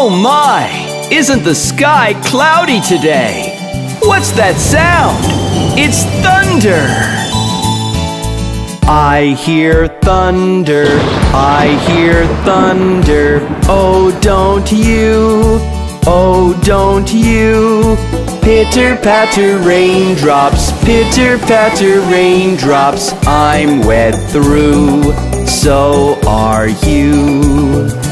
Oh my! Isn't the sky cloudy today? What's that sound? It's thunder! I hear thunder, I hear thunder. Oh, don't you? Oh, don't you? Pitter patter raindrops, pitter patter raindrops. I'm wet through, so are you.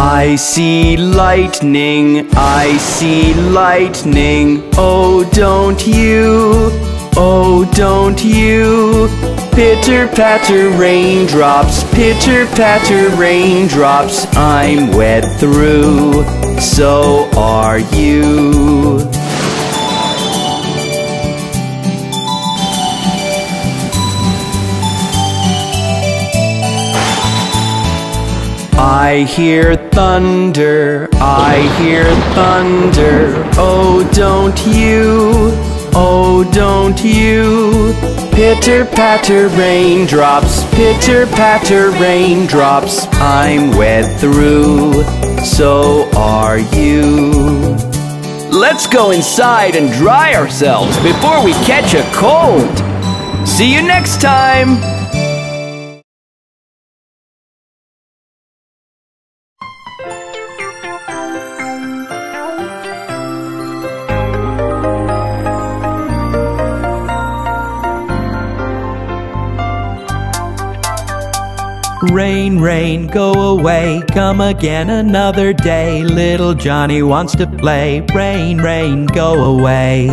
I see lightning, I see lightning. Oh, don't you? Oh, don't you? Pitter patter raindrops, pitter patter raindrops. I'm wet through, so are you. I hear thunder, I hear thunder. Oh, don't you? Oh, don't you? Pitter patter raindrops, pitter patter raindrops. I'm wet through, so are you. Let's go inside and dry ourselves before we catch a cold. See you next time! Rain, go away, come again another day. Little Johnny wants to play. Rain, rain, go away.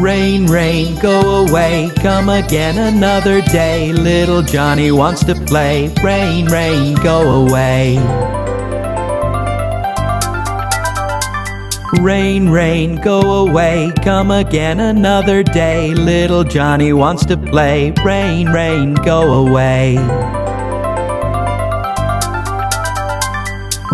Rain, rain, go away, come again another day. Little Johnny wants to play. Rain, rain, go away. Rain, rain, go away, come again another day. Little Johnny wants to play. Rain, rain, go away.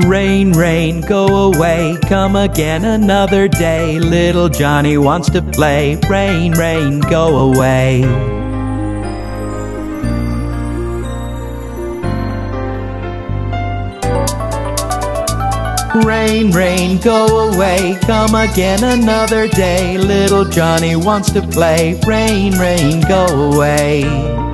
Rain, rain, go away, come again another day. Little Johnny wants to play. Rain, rain, go away. Rain, rain, go away, come again another day. Little Johnny wants to play. Rain, rain, go away.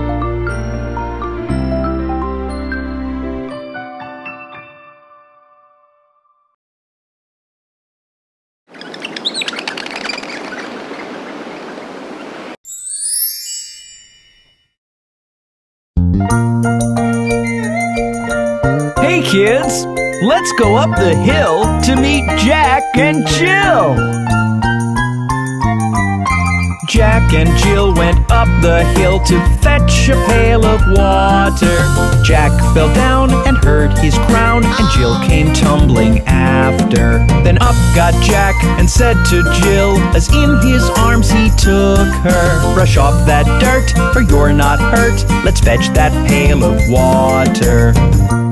Let's go up the hill to meet Jack and Jill. Jack and Jill went up the hill to fetch a pail of water. Jack fell down and hurt his crown, and Jill came tumbling after. Then up got Jack and said to Jill, as in his arms he took her, Brush off that dirt, for you're not hurt. Let's fetch that pail of water.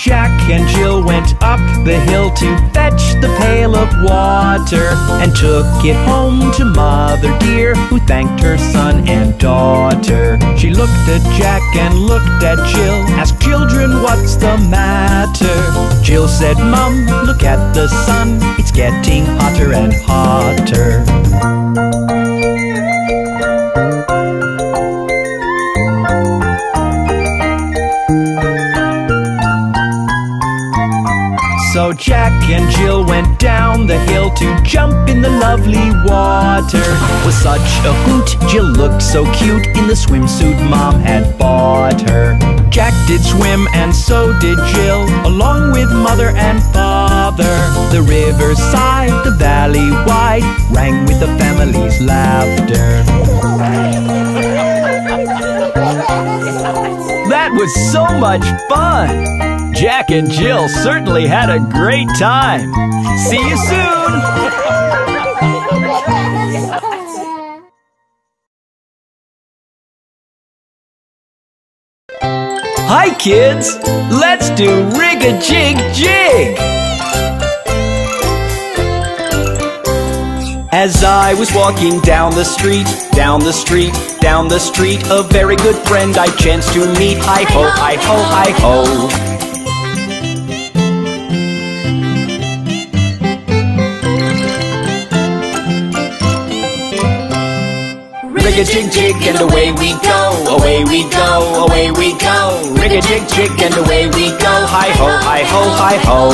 Jack and Jill went up the hill to fetch the pail of water and took it home to Mother Dear, who thanked her son and daughter. She looked at Jack and looked at Jill, asked children what's the matter. Jill said, Mum, look at the sun, it's getting hotter and hotter. Jack and Jill went down the hill to jump in the lovely water. Was such a hoot, Jill looked so cute in the swimsuit mom had bought her. Jack did swim and so did Jill, along with mother and father. The river side, the valley wide, rang with the family's laughter. That was so much fun! Jack and Jill certainly had a great time. See you soon! Hi kids, let's do rig-a-jig-jig! As I was walking down the street, down the street, down the street, a very good friend I chanced to meet. Hi ho, hi ho, hi ho. Rig-a-jig jig and away we go, away we go, away we go. Rig-a-jig jig and away we go. Hi ho, hi ho, hi ho.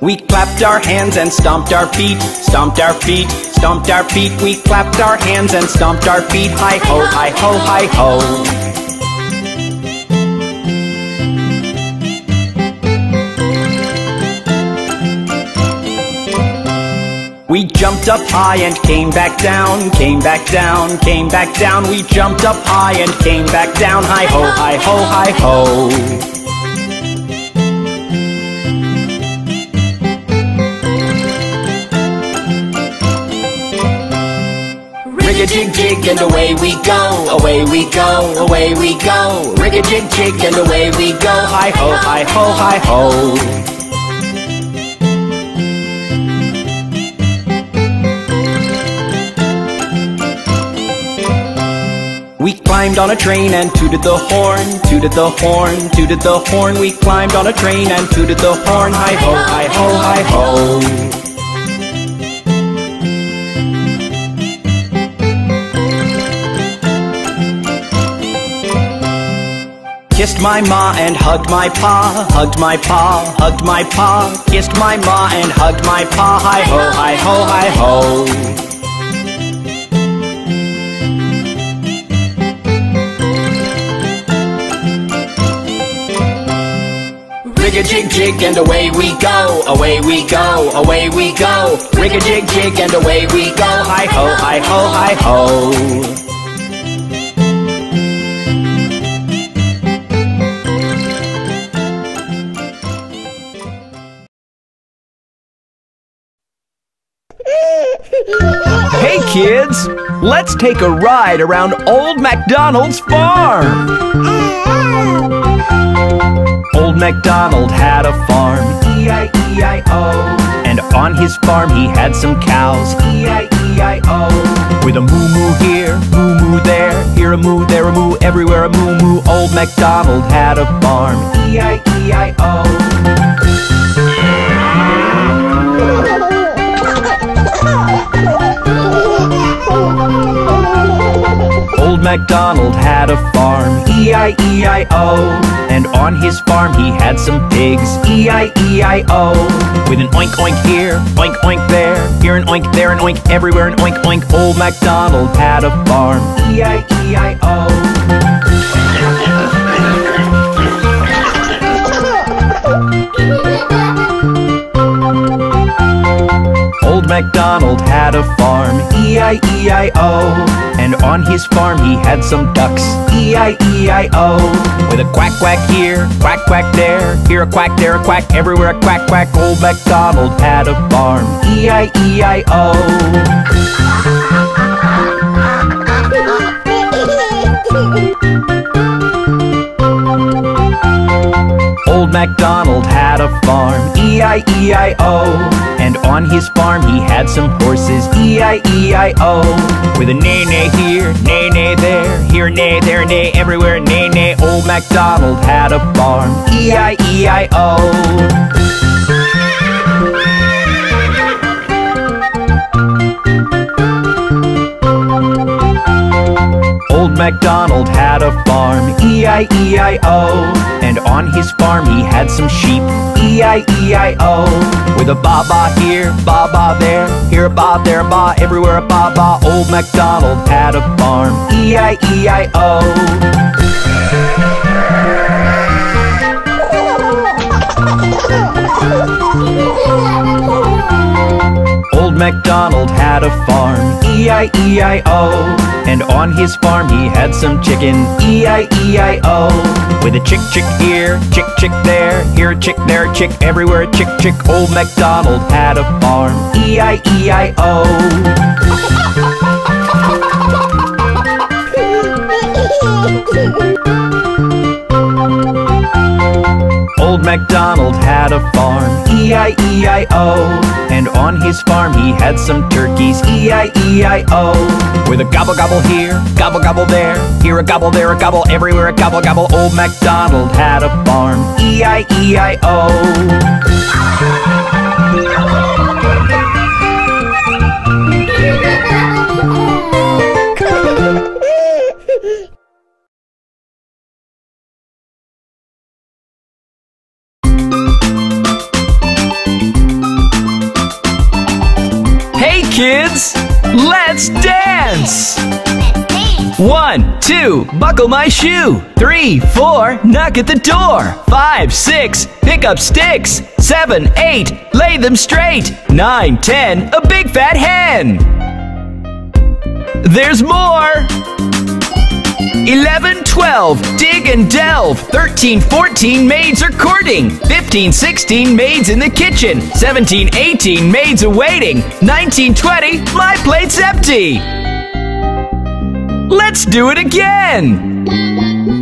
We clapped our hands and stomped our feet, stomped our feet, stomped our feet. We clapped our hands and stomped our feet. Hi ho, hi ho, hi ho. Jumped up high and came back down, came back down, came back down. We jumped up high and came back down. Hi ho, hi ho, hi ho. Rig-a-jig jig and away we go, away we go, away we go. Rig-a-jig jig and away we go. Hi ho, hi ho, hi ho. Climbed on a train and tooted the horn, tooted the horn, tooted the horn. We climbed on a train and tooted the horn. Hi ho, hi ho, hi ho. Kissed my ma and hugged my pa, hugged my pa, hugged my pa. Kissed my ma and hugged my pa. Hi ho, hi ho, hi ho. Rig-a-jig jig and away we go, away we go, away we go. Rig-a-jig jig and away we go. Hi ho, hi ho, hi ho. Hey kids, let's take a ride around Old MacDonald's farm. Old MacDonald had a farm, E-I-E-I-O. And on his farm he had some cows, E-I-E-I-O. With a moo moo here, moo moo there, here a moo, there a moo, everywhere a moo moo. Old MacDonald had a farm, E-I-E-I-O. Old MacDonald had a farm, E-I-E-I-O. And on his farm he had some pigs, E-I-E-I-O. With an oink oink here, oink oink there, here an oink, there an oink, everywhere an oink oink. Old MacDonald had a farm, E-I-E-I-O. MacDonald had a farm, E-I-E-I-O. And on his farm he had some ducks, E-I-E-I-O. With a quack quack here, quack quack there, here a quack, there a quack, everywhere a quack quack. Old MacDonald had a farm, E-I-E-I-O. Old MacDonald had a farm, E-I-E-I-O. And on his farm he had some horses, E-I-E-I-O. With a neigh neigh here, neigh neigh there, here neigh, there neigh, everywhere neigh neigh. Old MacDonald had a farm, E-I-E-I-O. Old MacDonald had a farm, E-I-E-I-O. And on his farm he had some sheep, E-I-E-I-O. With a ba-ba here, ba-ba there, here a ba, there a ba, everywhere a ba-ba. Old MacDonald had a farm, E-I-E-I-O. Old MacDonald had a farm, E-I-E-I-O. And on his farm he had some chicken, E-I-E-I-O. With a chick chick here, chick chick there, here a chick, there a chick, everywhere a chick chick. Old MacDonald had a farm, E-I-E-I-O. Old MacDonald had a farm, E-I-E-I-O. And on his farm he had some turkeys, E-I-E-I-O. With a gobble gobble here, gobble gobble there, here a gobble, there a gobble, everywhere a gobble gobble. Old MacDonald had a farm, E-I-E-I-O. kids! Let's dance! One, two, buckle my shoe. Three, four, knock at the door. Five, six, pick up sticks. Seven, eight, lay them straight. Nine, ten, a big fat hen. There's more! 11, 12, dig and delve. 13, 14, maids are courting. 15, 16, maids in the kitchen. 17, 18, maids awaiting. 19, 20, my plate's empty. Let's do it again.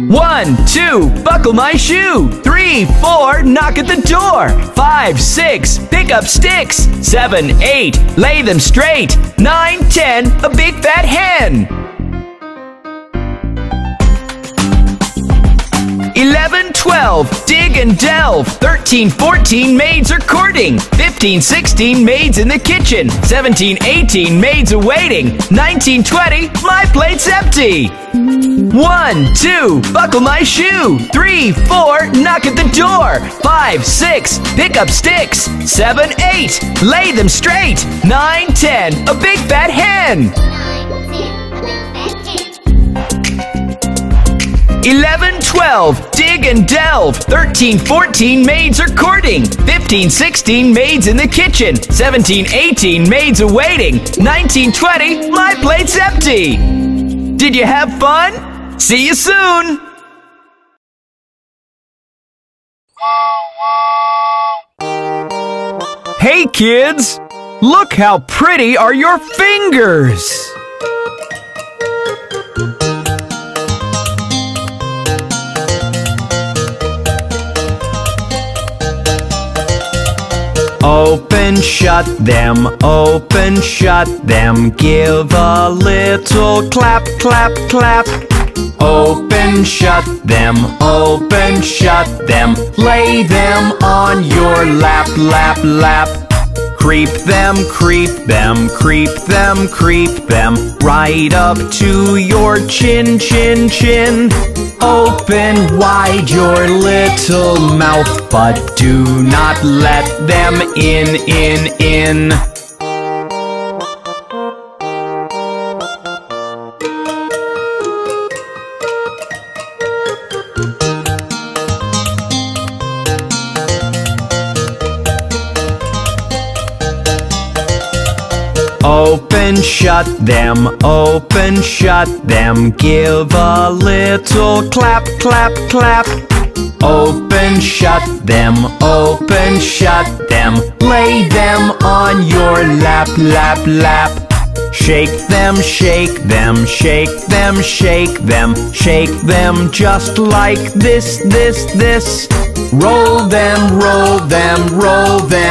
One, two, buckle my shoe. Three, four, knock at the door. Five, six, pick up sticks. Seven, eight, lay them straight. Nine, ten, a big fat hen. 11, 12, dig and delve. 13, 14, maids are courting. 15, 16, maids in the kitchen. 17, 18, maids awaiting. 19, 20, my plate's empty. 1, 2, buckle my shoe. 3, 4, knock at the door. 5, 6, pick up sticks. 7, 8, lay them straight. 9, 10, a big fat hen. 11, 12, dig and delve. 13, 14, maids are courting. 15, 16, maids in the kitchen. 17, 18, maids awaiting. 19, 20, my plate's empty. Did you have fun? See you soon! Hey kids! Look how pretty are your fingers! Open, shut them, open, shut them. Give a little clap, clap, clap. Open, shut them, open, shut them. Lay them on your lap, lap, lap. Creep them, creep them, creep them, creep them Right up to your chin, chin, chin. Open wide your little mouth But do not let them in, in, in Open, shut them, open, shut them. Give a little clap, clap, clap. Open, shut them, open, shut them. Lay them on your lap, lap, lap. Shake them, shake them, shake them, shake them, shake them just like this, this, this. Roll them, roll them, roll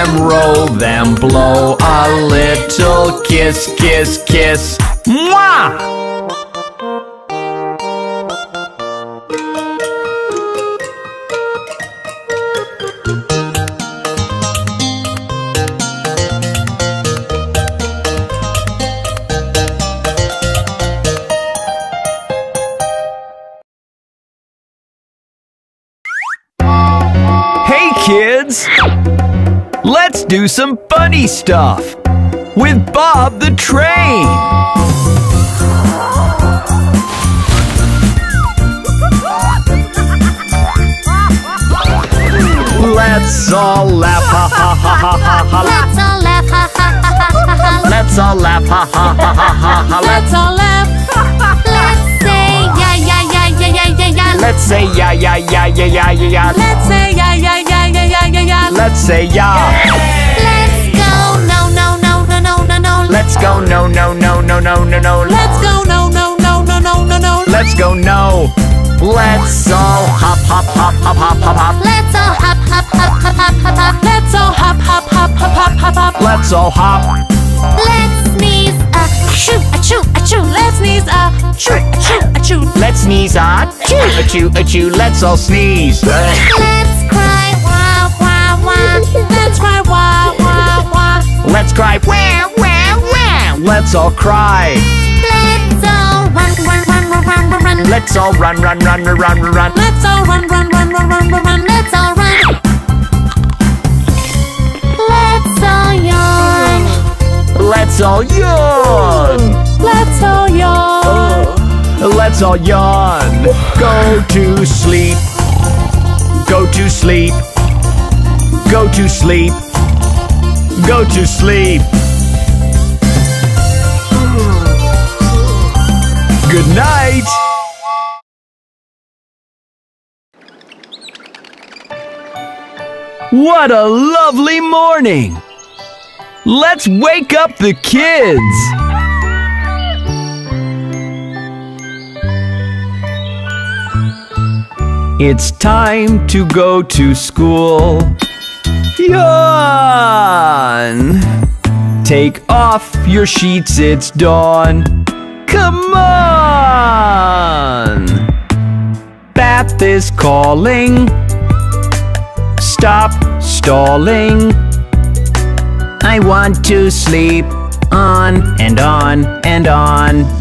them, roll them. Blow a little kiss, kiss, kiss. Mwah! Let's do some funny stuff with Bob the Train! Let's all laugh, ha ha ha ha ha ha! Let's all laugh, ha ha ha ha ha! Let's all laugh, ha ha ha ha ha ha. Let's all laugh. Let's say yeah yeah yeah yeah yeah yeah yeah. Let's say yeah yeah yeah yeah yeah yeah. Let's say yeah yeah Let's say yeah. Let's go no no no no no no no. Let's go no no no no no no no. Let's go no no no no no no no. Let's go no. Let's all hop hop hop hop hop hop hop. Let's all hop hop hop hop hop hop hop. Let's all hop hop hop hop hop hop hop. Let's all hop. Let's sneeze a shoo a choo a choo. Let's sneeze a choo a choo a choo. Let's sneeze ah. Achoo, achoo, achoo. Let's all sneeze. Let's Let's cry. Wow, wow, wow. Let's all cry. Let's all run run run run run run run. Let's all run, run, run, run, run, run, run. Let's all run run run run run run run. Let's all run. Let's all yawn. Let's all yawn. Let's all yawn. Let's all yawn. Go to sleep. Go to sleep. Go to sleep. Go to sleep. Good night. What a lovely morning! Let's wake up the kids! It's time to go to school. Yawn! Take off your sheets, it's dawn. Come on! Bath is calling. Stop stalling. I want to sleep on and on and on.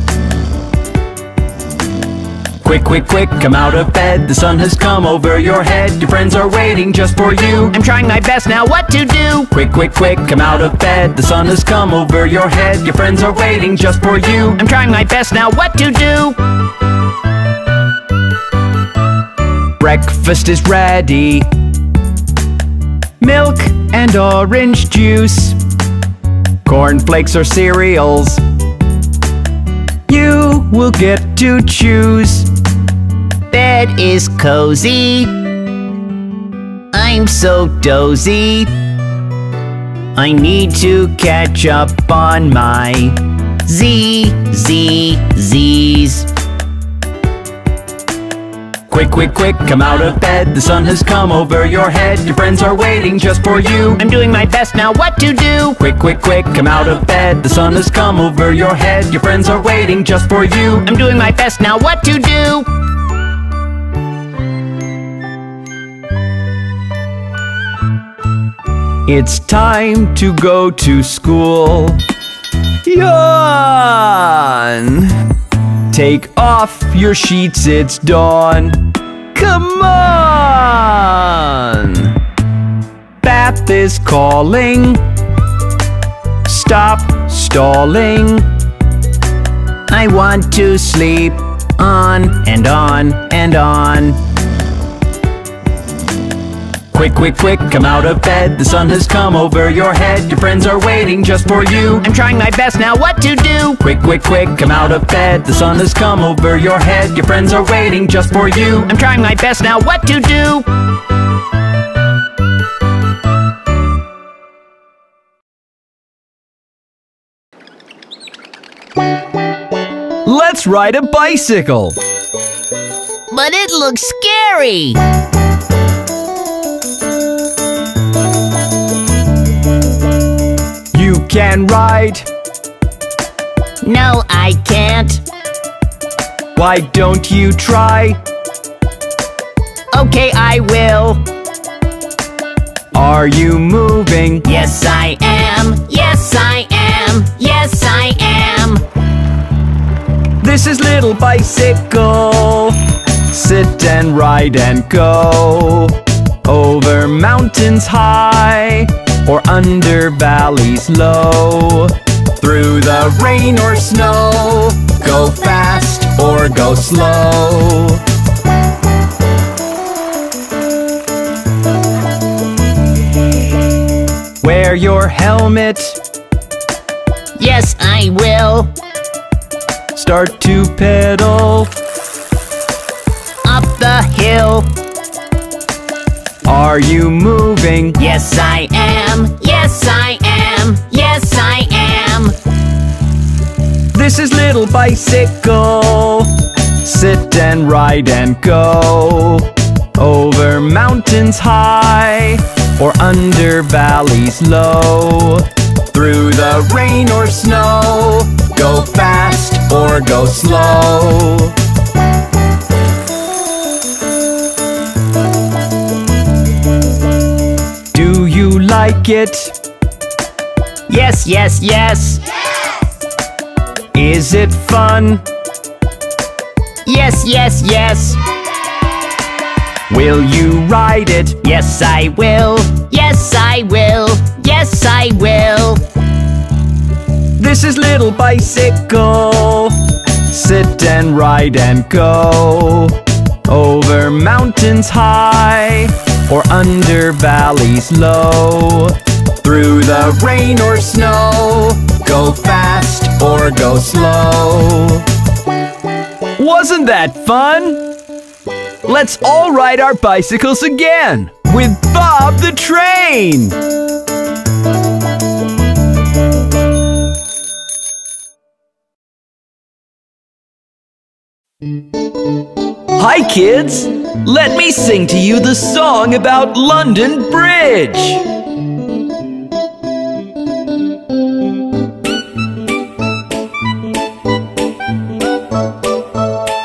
Quick, quick, quick, come out of bed. The sun has come over your head. Your friends are waiting just for you. I'm trying my best now, what to do? Quick, quick, quick, come out of bed. The sun has come over your head. Your friends are waiting just for you. I'm trying my best now, what to do? Breakfast is ready. Milk and orange juice. Cornflakes or cereals. You will get to choose. Bed is cozy. I'm so dozy. I need to catch up on my Z, Z, Z's. Quick, quick, quick, come out of bed. The sun has come over your head. Your friends are waiting just for you. I'm doing my best now, what to do? Quick, quick, quick, come out of bed. The sun has come over your head. Your friends are waiting just for you. I'm doing my best now, what to do? It's time to go to school. Yawn! Take off your sheets, it's dawn. Come on! Bath is calling. Stop stalling. I want to sleep on and on and on. Quick, quick, quick, come out of bed. The sun has come over your head. Your friends are waiting just for you. I'm trying my best now, what to do? Quick, quick, quick, come out of bed. The sun has come over your head. Your friends are waiting just for you. I'm trying my best now, what to do? Let's ride a bicycle. But it looks scary. Can ride. No, I can't. Why don't you try? Okay, I will. Are you moving? Yes, I am. Yes, I am. Yes, I am. This is little bicycle. Sit and ride and go over mountains high or under valleys low. Through the rain or snow, go fast or go slow. Wear your helmet. Yes, I will. Start to pedal. Up the hill. Are you moving? Yes, I am. Yes, I am. Yes, I am. This is little bicycle. Sit and ride and go. Over mountains high or under valleys low. Through the rain or snow. Go fast or go slow. Like it? Yes, yes, yes. Is it fun? Yes, yes, yes. Will you ride it? Yes, I will. Yes, I will. Yes, I will. This is little bicycle. Sit and ride and go. Over mountains high or under valleys low. Through the rain or snow. Go fast or go slow. Wasn't that fun? Let's all ride our bicycles again with Bob the Train. Hi, kids! Let me sing to you the song about London Bridge.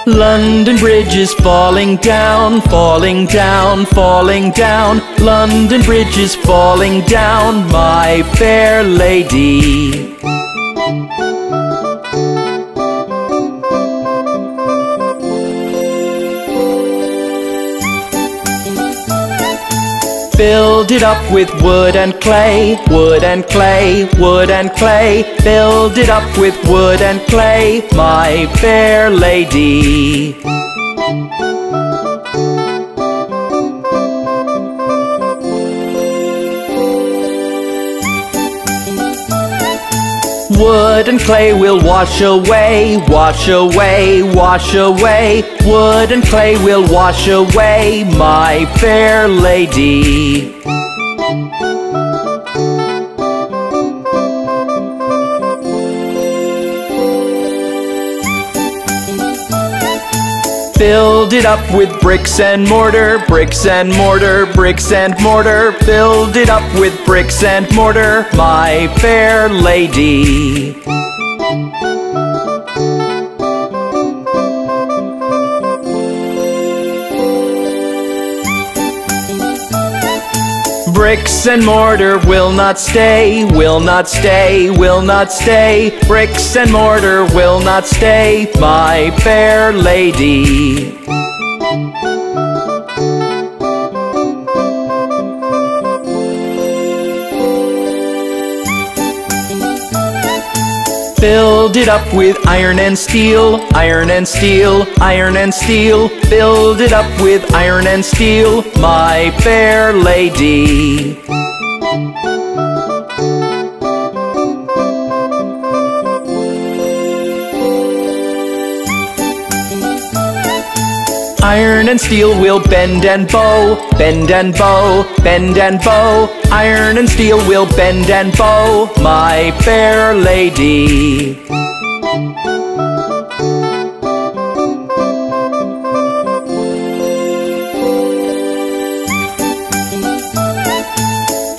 London Bridge is falling down, falling down, falling down. London Bridge is falling down, my fair lady. Build it up with wood and clay, wood and clay, wood and clay. Build it up with wood and clay, my fair lady. Wood and clay will wash away, wash away, wash away. Wood and clay will wash away, my fair lady. Build it up with bricks and mortar, bricks and mortar, bricks and mortar. Build it up with bricks and mortar, my fair lady. Bricks and mortar will not stay, will not stay, will not stay. Bricks and mortar will not stay, my fair lady. Build it up with iron and steel, iron and steel, iron and steel. Build it up with iron and steel, my fair lady. Iron and steel will bend and bow, bend and bow, bend and bow. Iron and steel will bend and bow, my fair lady.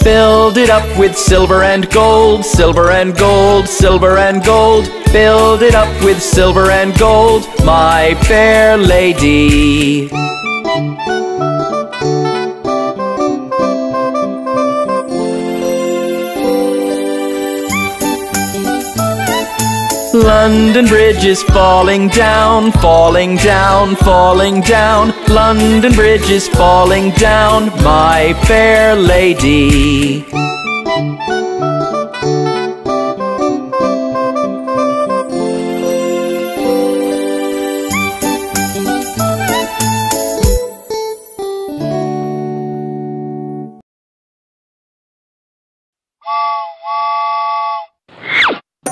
Build it up with silver and gold, silver and gold, silver and gold. Build it up with silver and gold, my fair lady. London Bridge is falling down, falling down, falling down. London Bridge is falling down, my fair lady.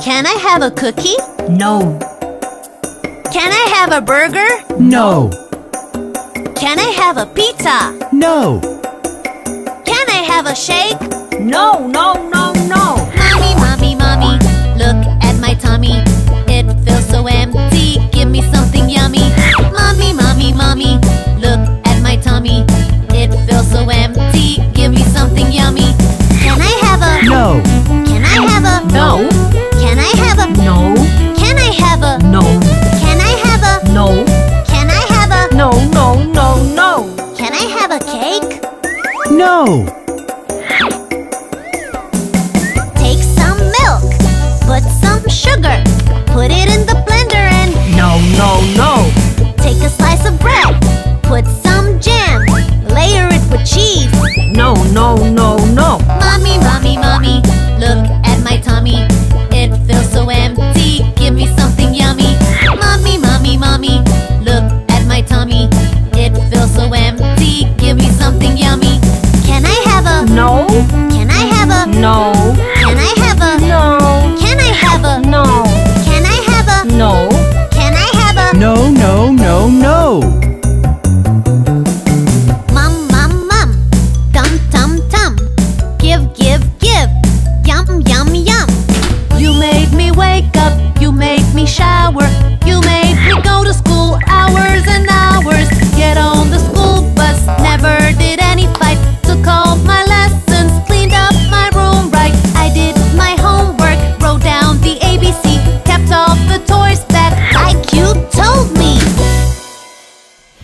Can I have a cookie? No. Can I have a burger? No, Can I have a pizza? no, Can I have a shake? No, no, no, no. Mommy, mommy, mommy, look at my tummy. It feels so empty. Give me something yummy. Mommy, mommy, mommy, look at my tummy. It feels so empty. Give me something yummy.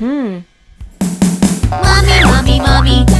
Hmm. Mommy, mommy, mommy,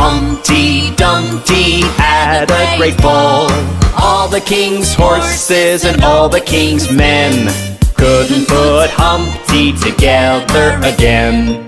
Humpty Dumpty had a great fall. All the king's horses and all the king's men couldn't put Humpty together again.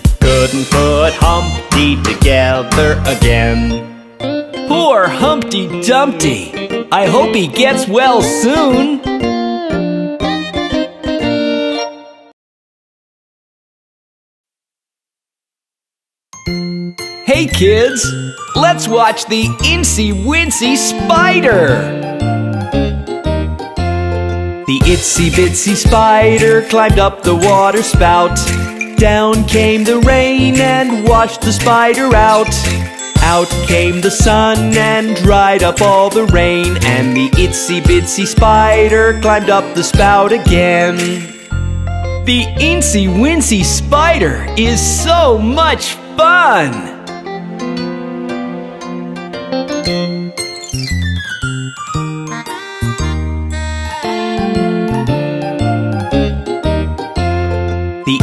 couldn't put Humpty together again. Poor Humpty Dumpty. I hope he gets well soon. Hey kids, let's watch the Incy Wincy Spider. The itsy bitsy spider climbed up the water spout. Down came the rain and washed the spider out. Out came the sun and dried up all the rain. And the itsy bitsy spider climbed up the spout again. The Incy Wincy Spider is so much fun!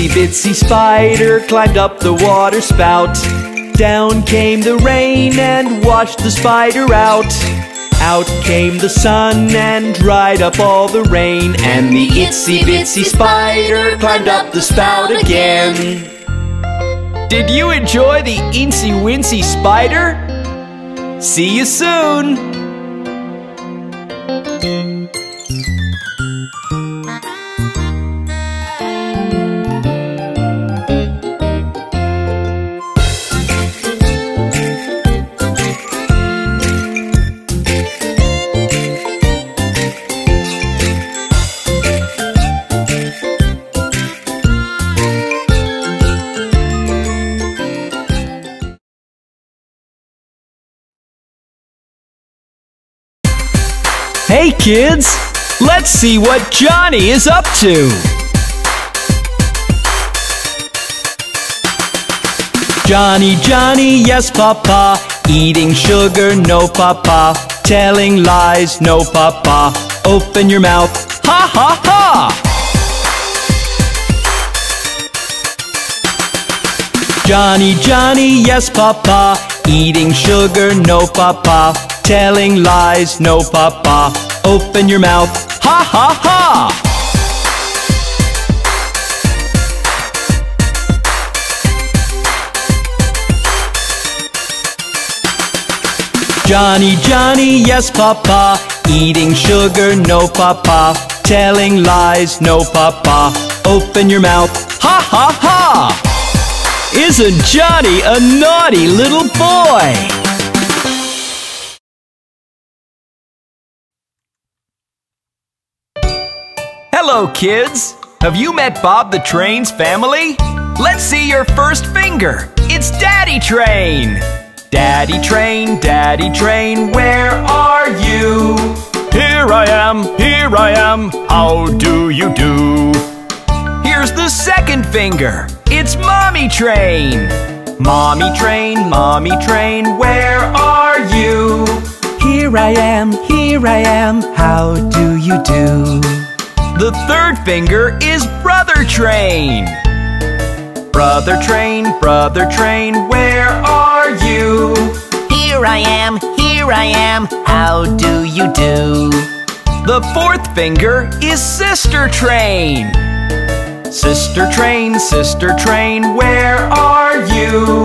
Itsy bitsy spider climbed up the water spout. Down came the rain and washed the spider out. Out came the sun and dried up all the rain, and the itsy bitsy spider climbed up the spout again. Did you enjoy the eensy wincy spider? See you soon! Kids, let's see what Johnny is up to. Johnny, Johnny, yes, Papa. Eating sugar, no, Papa. Telling lies, no, Papa. Open your mouth, ha ha ha! Johnny, Johnny, yes, Papa. Eating sugar, no, Papa. Telling lies, no, Papa. Open your mouth, ha ha ha! Johnny, Johnny, yes, Papa. Eating sugar, no, Papa. Telling lies, no, Papa. Open your mouth, ha ha ha! Isn't Johnny a naughty little boy? Hello, kids! Have you met Bob the Train's family? Let's see your first finger. It's Daddy Train. Daddy Train, Daddy Train, where are you? Here I am, here I am, how do you do? Here's the second finger. It's Mommy Train. Mommy Train, Mommy Train, where are you? Here I am, here I am, how do you do? The third finger is Brother Train. Brother Train, Brother Train, where are you? Here I am, here I am, how do you do? The fourth finger is Sister Train. Sister Train, Sister Train, where are you?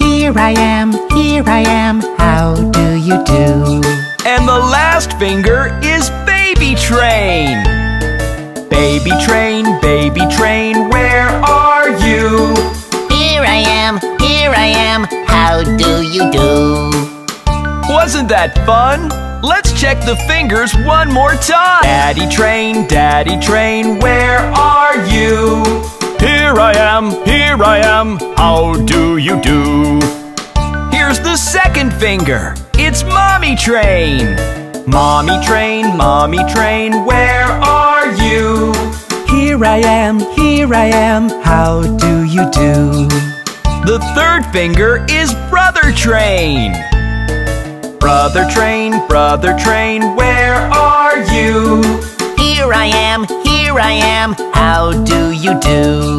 Here I am, here I am, how do you do? And the last finger is Baby Train. Baby Train, Baby Train, where are you? Here I am, here I am, how do you do? Wasn't that fun? Let's check the fingers one more time. Daddy Train, Daddy Train, where are you? Here I am, here I am, how do you do? Here's the second finger. It's Mommy Train. Mommy Train, Mommy Train, where are you? Here I am, here I am, how do you do? The third finger is Brother Train. Brother Train, Brother Train, where are you? Here I am, here I am, how do you do?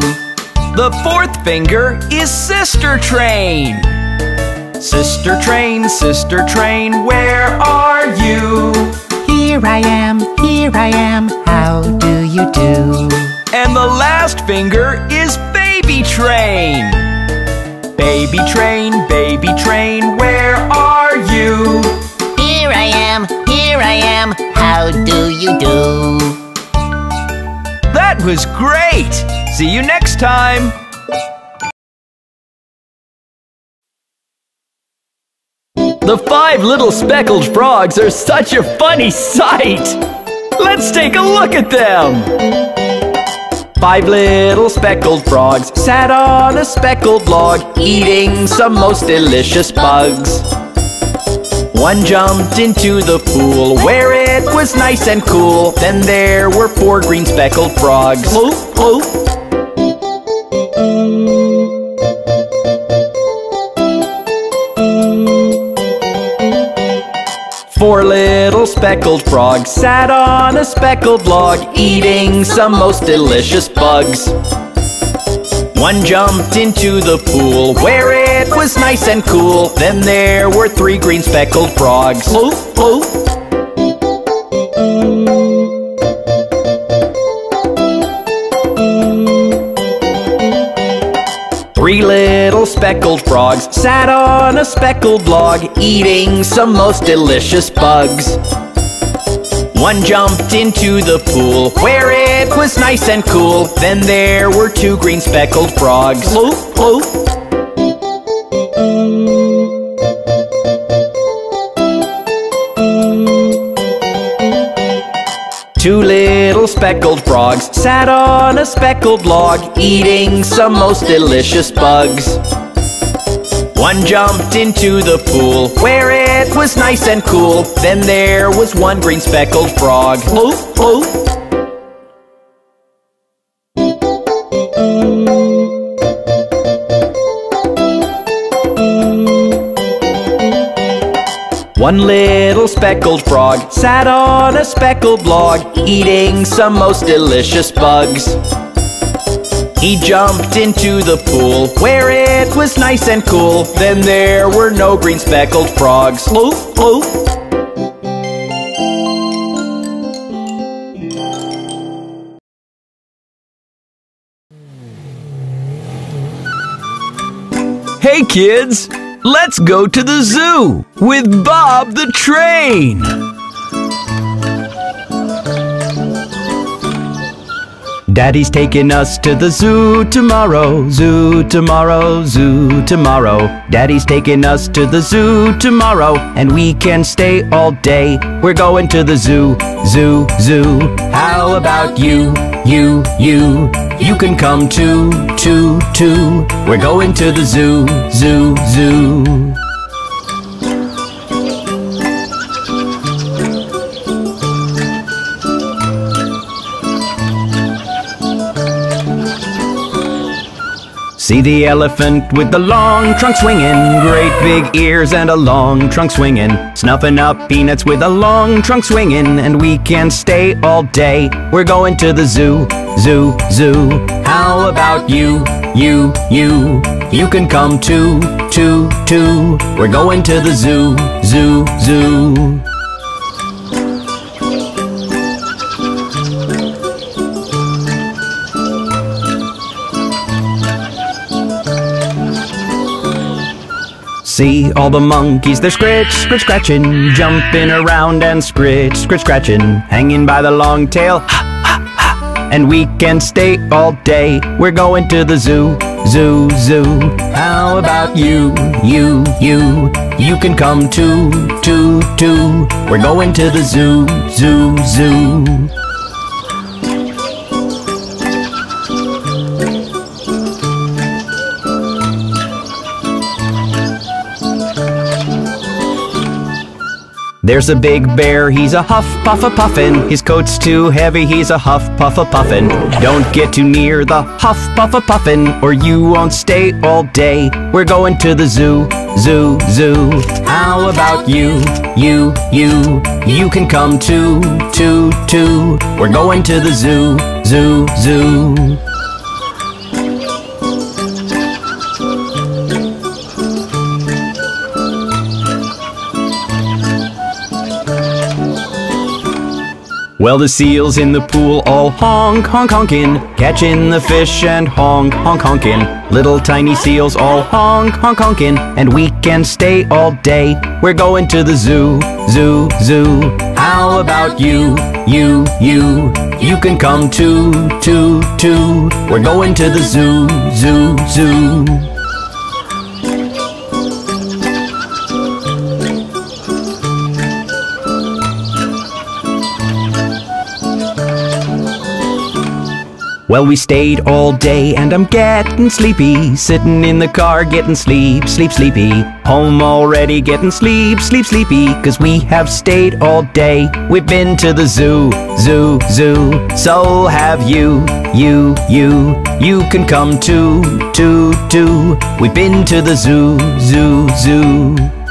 The fourth finger is Sister Train. Sister Train, Sister Train, where are you? Here I am, here I am, how do you do? And the last finger is Baby train. Baby train, baby train, where are you? Here I am, here I am, how do you do? That was great! See you next time! The five little speckled frogs are such a funny sight! Let's take a look at them! Five little speckled frogs sat on a speckled log, eating some most delicious bugs. One jumped into the pool where it was nice and cool. Then there were four green speckled frogs. Float, float. Four little speckled frogs sat on a speckled log, eating some most delicious bugs. One jumped into the pool where it was nice and cool. Then there were three green speckled frogs. Float, float. Speckled frogs sat on a speckled log, eating some most delicious bugs. One jumped into the pool where it was nice and cool. Then there were two green speckled frogs. Float, float. Two little speckled frogs sat on a speckled log, eating some most delicious bugs. One jumped into the pool where it was nice and cool. Then there was one green speckled frog. Float, float. One little speckled frog sat on a speckled log, eating some most delicious bugs. He jumped into the pool where it was nice and cool. Then there were no green speckled frogs. Float, float. Hey kids, let's go to the zoo with Bob the train. Daddy's taking us to the zoo tomorrow, zoo tomorrow, zoo tomorrow. Daddy's taking us to the zoo tomorrow, and we can stay all day. We're going to the zoo, zoo, zoo. How about you, you, you? You can come too, too, too. We're going to the zoo, zoo, zoo. See the elephant with the long trunk swinging, great big ears and a long trunk swinging, snuffing up peanuts with a long trunk swinging, and we can stay all day. We're going to the zoo, zoo, zoo. How about you, you, you? You can come too, too, too. We're going to the zoo, zoo, zoo. See all the monkeys, they're scritch, scritch, scratching, jumping around and scritch, scritch, scratching, hanging by the long tail. And we can stay all day. We're going to the zoo, zoo, zoo. How about you, you, you? You can come too, too, too. We're going to the zoo, zoo, zoo. There's a big bear, he's a huff puff a puffin. His coat's too heavy, he's a huff puff a puffin. Don't get too near the huff puff a puffin, or you won't stay all day. We're going to the zoo, zoo, zoo. How about you, you, you? You can come too, too, too. We're going to the zoo, zoo, zoo. Well, the seals in the pool all honk, honk, honkin', catching the fish and honk, honk, honkin'. Little tiny seals all honk, honk, honkin', and we can stay all day. We're going to the zoo, zoo, zoo. How about you, you, you? You can come too, too, too. We're going to the zoo, zoo, zoo. Well, we stayed all day and I'm getting sleepy. Sitting in the car getting sleep, sleep, sleepy. Home already getting sleep, sleep, sleepy. Cause we have stayed all day. We've been to the zoo, zoo, zoo. So have you, you, you. You can come too, too, too. We've been to the zoo, zoo, zoo.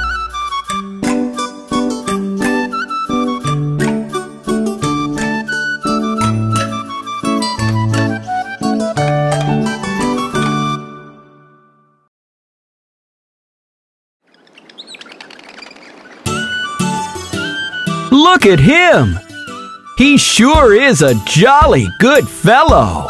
Look at him! He sure is a jolly good fellow.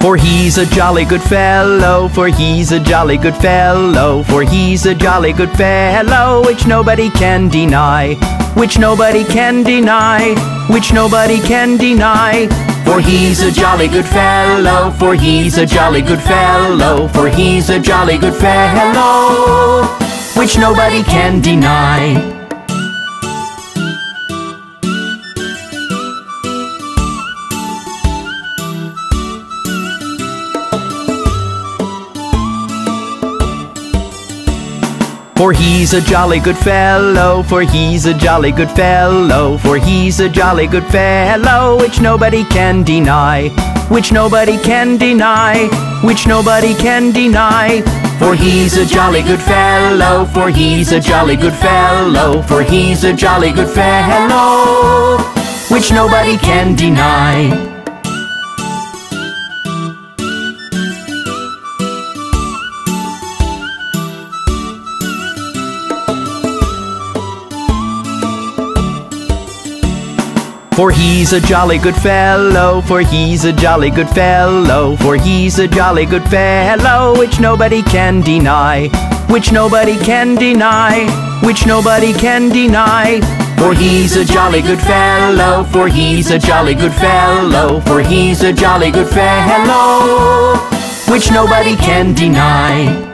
For he's a jolly good fellow, for he's a jolly good fellow, for he's a jolly good fellow, which nobody can deny, which nobody can deny, which nobody can deny. For he's a jolly good fellow, for he's a jolly good fellow, for he's a jolly good fellow, which nobody can deny. For he's a jolly good fellow, for he's a jolly good fellow, for he's a jolly good fellow, which nobody can deny, which nobody can deny, which nobody can deny. For he's a jolly good fellow, for he's a jolly good fellow, for he's a jolly good fellow, which nobody can deny. For he's a jolly good fellow, for he's a jolly good fellow, for he's a jolly good fellow, which nobody can deny, which nobody can deny, which nobody can deny. For he's a jolly good fellow, for he's a jolly good fellow, for he's a jolly good fellow, which nobody can deny.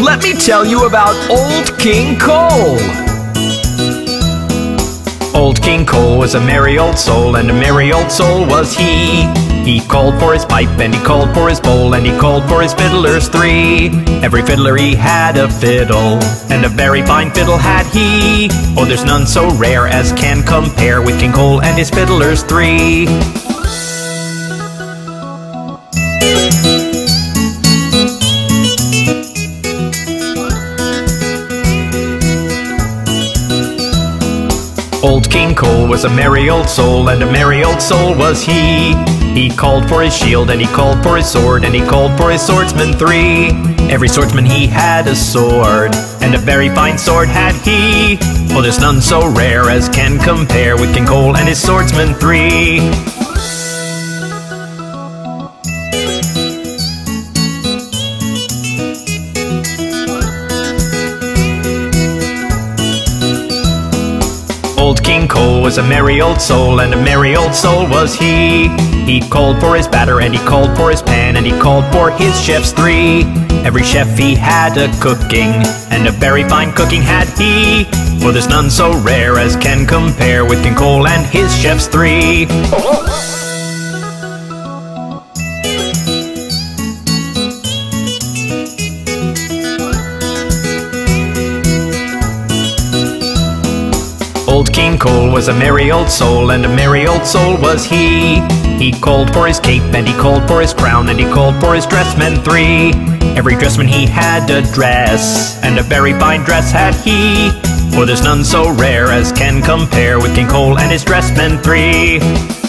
Let me tell you about Old King Cole. Old King Cole was a merry old soul, and a merry old soul was he. He called for his pipe, and he called for his bowl, and he called for his fiddlers three. Every fiddler he had a fiddle, and a very fine fiddle had he. Oh, there's none so rare as can compare with King Cole and his fiddlers three. King Cole was a merry old soul, and a merry old soul was he. He called for his shield, and he called for his sword, and he called for his swordsmen three. Every swordsman he had a sword, and a very fine sword had he. For there's none so rare as can compare with King Cole and his swordsmen three. King Cole was a merry old soul, and a merry old soul was he. He called for his batter, and he called for his pan, and he called for his chefs three. Every chef he had a cooking, and a very fine cooking had he. For there's none so rare as can compare with King Cole and his chefs three. King Cole was a merry old soul, and a merry old soul was he. He called for his cape, and he called for his crown, and he called for his dressmen three. Every dressman he had a dress, and a very fine dress had he. For there's none so rare as can compare with King Cole and his dressmen three.